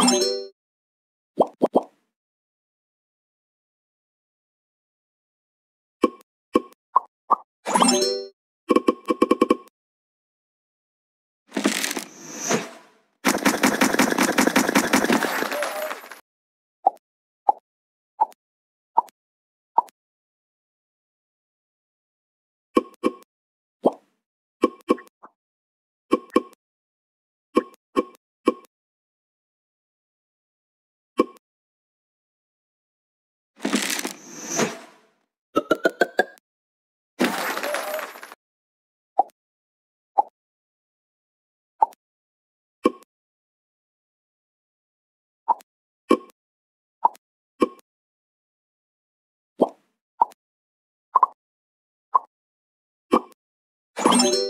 Bye. You